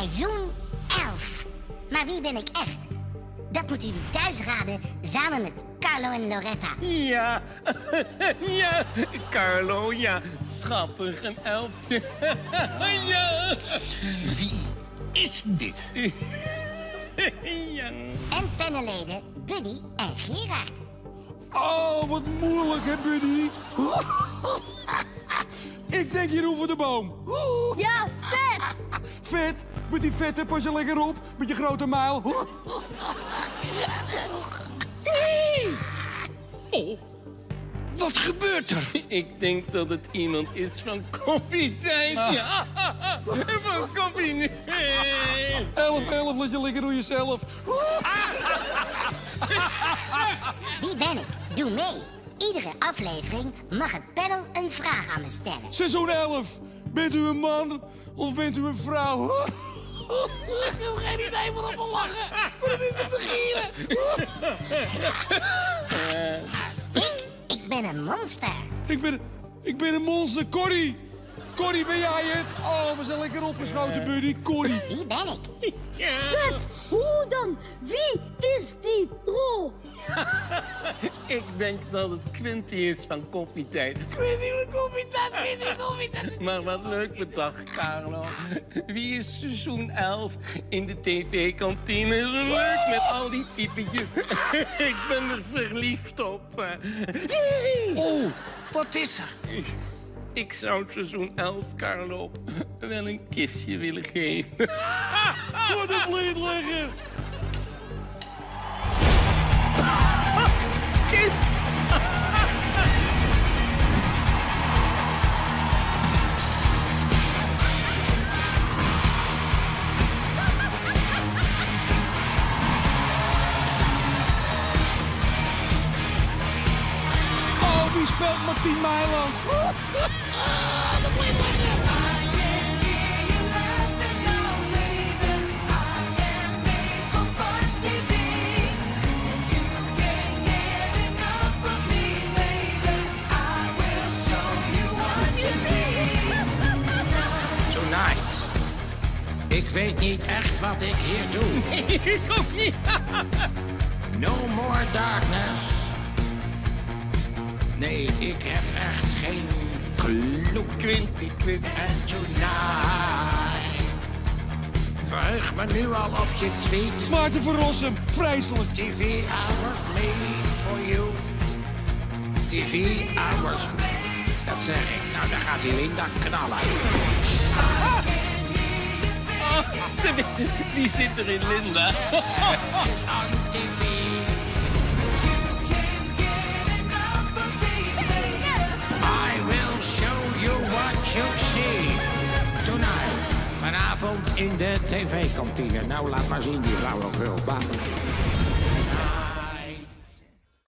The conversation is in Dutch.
Seizoen 11. Maar wie ben ik echt? Dat moet u thuis raden samen met Carlo en Loretta. Ja, ja, Carlo, ja, schattig, een elfje. ja. Wie is dit? ja. En pennenleden Buddy en Gerard. Oh, wat moeilijk, hè, Buddy? Ik denk hier over de boom. Ja, vet! Vet, met die vette pas je lekker op, met je grote muil. Oh, wat gebeurt er? Ik denk dat het iemand is van koffietijd. Ja, van koffie. Nee. Elf, elf, laat je lekker door jezelf. Wie ben ik? Doe mee. Iedere aflevering mag het panel een vraag aan me stellen. Seizoen 11. Bent u een man of bent u een vrouw? Ik heb geen idee waarop we lachen. Maar het is om te gieren. Ik ben een monster. Ik ben, ik ben een monster, Corrie. Corrie, ben jij het? Oh, we zijn lekker opgeschoten, buddy. Corrie. Wie ben ik? Vet! Hoe dan? Wie is die troll? Ik denk dat het Quinty is van koffietijd. Quinty met koffietijd, Quinty koffietijd. Maar wat leuk bedacht, Carlo. Wie is seizoen 11 in de tv-kantine? Leuk met al die typetjes. Ik ben er verliefd op. Oh, wat is er? Ik zou seizoen 11, Carlo, wel een kistje willen geven. Wat een blind wie speelt Martien Meiland? Ik weet niet echt wat ik hier doe. Ik ook niet. No more darkness. Nee, ik heb echt geen kloek. Quinty, Quinty. En tonight. Verheug me nu al op je tweet. Maarten van Rossum, vreselijk. TV hours made for you. TV hours. Dat zeg ik. Nou, daar gaat hij Linda knallen. Wie zit er in Linda? Is on TV. In de tv-kantine. Nou, laat maar zien, die flauwekul. Bah.